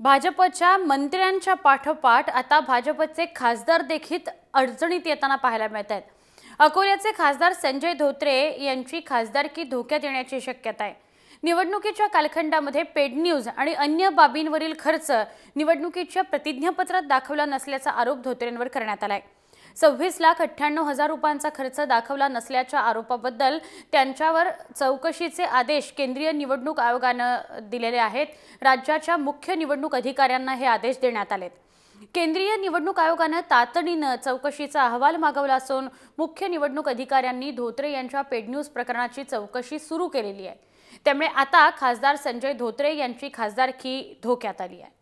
भाजपच्या मंत्र्यांच्या पाठोपाठ आता भाजपचे खासदार देखील अडचणीत येताना पाहायला मिळत आहेत. अकोल्याचे खासदार संजय धोत्रे यांची खासदारकी धोक्यात येण्याची शक्यता आहे. निवडणुकीच्या कालखंडामध्ये पेड न्यूज आणि अन्य बाबींवरील खर्च निवडणुकीच्या प्रतिज्ञापत्रात दाखवला नसल्याचा आरोप धोत्रेंवर करण्यात आला आहे सव्वीस लाख अठ्ठ्याण्णव हजार रुपयांचा खर्च दाखवला नसल्याच्या आरोपाबद्दल त्यांच्यावर चौकशीचे आदेश केंद्रीय निवडणूक आयोगानं दिलेले आहेत. राज्याच्या मुख्य निवडणूक अधिकाऱ्यांना हे आदेश देण्यात आलेत. केंद्रीय निवडणूक आयोगानं तातडीनं चौकशीचा अहवाल मागवला असून मुख्य निवडणूक अधिकाऱ्यांनी धोत्रे यांच्या पेड न्यूज प्रकरणाची चौकशी सुरू केलेली आहे. त्यामुळे आता खासदार संजय धोत्रे यांची खासदारकी धोक्यात आली आहे.